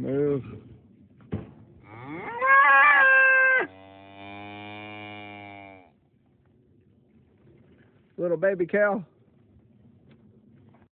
Move. Little baby cow.